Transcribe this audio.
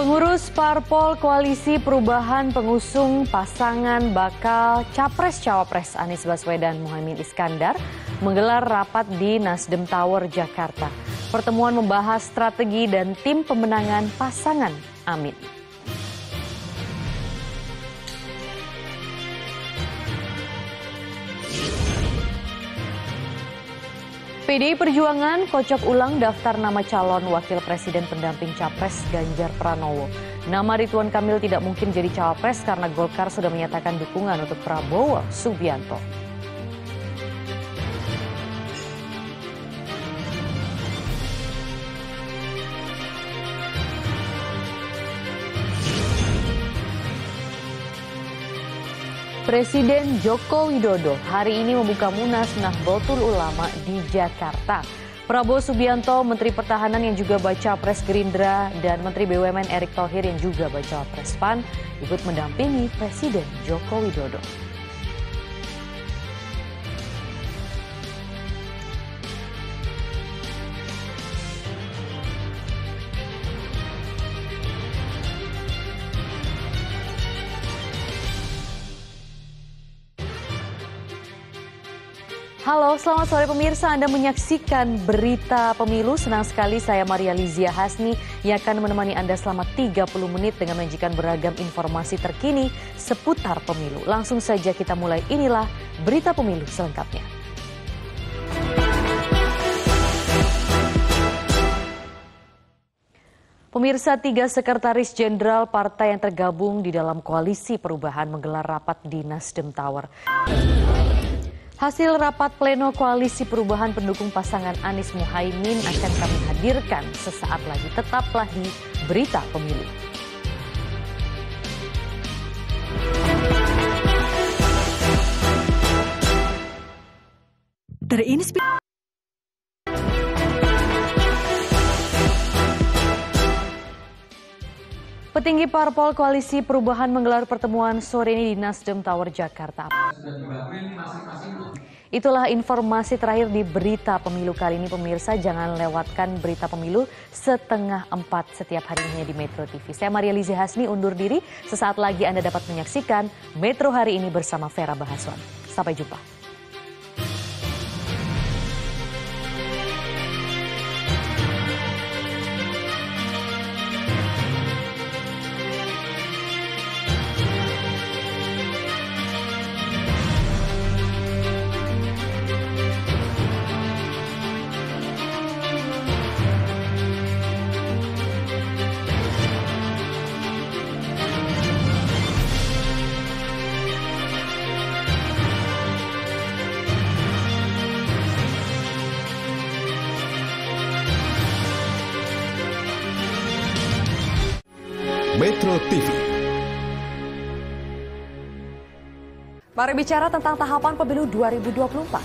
Pengurus Parpol Koalisi Perubahan pengusung pasangan bakal Capres-Cawapres Anies Baswedan Muhammad Iskandar menggelar rapat di Nasdem Tower, Jakarta. Pertemuan membahas strategi dan tim pemenangan pasangan Amin. PDI Perjuangan kocok ulang daftar nama calon wakil presiden pendamping capres Ganjar Pranowo. Nama Ridwan Kamil tidak mungkin jadi cawapres karena Golkar sudah menyatakan dukungan untuk Prabowo Subianto. Presiden Joko Widodo hari ini membuka Munas Nahdlatul Ulama di Jakarta. Prabowo Subianto, Menteri Pertahanan yang juga baca pres Gerindra, dan Menteri BUMN Erick Thohir yang juga baca pres PAN ikut mendampingi Presiden Joko Widodo. Halo, selamat sore pemirsa. Anda menyaksikan berita pemilu. Senang sekali saya Maria Lizia Hasni yang akan menemani Anda selama 30 menit dengan menyajikan beragam informasi terkini seputar pemilu. Langsung saja kita mulai. Inilah berita pemilu selengkapnya. Pemirsa tiga sekretaris jenderal partai yang tergabung di dalam koalisi perubahan menggelar rapat di Nasdem Tower. Hasil rapat pleno koalisi perubahan pendukung pasangan Anies Muhaimin akan kami hadirkan sesaat lagi. Tetaplah di Berita Pemilu. Terinspirasi Petinggi Parpol Koalisi Perubahan menggelar pertemuan sore ini di Nasdem Tower, Jakarta. Itulah informasi terakhir di berita pemilu kali ini pemirsa. Jangan lewatkan berita pemilu setengah empat setiap harinya di Metro TV. Saya Maria Lizi Hasni undur diri. Sesaat lagi Anda dapat menyaksikan Metro hari ini bersama Vera Bahaswan. Sampai jumpa. Metro TV. Mari bicara tentang tahapan pemilu 2024.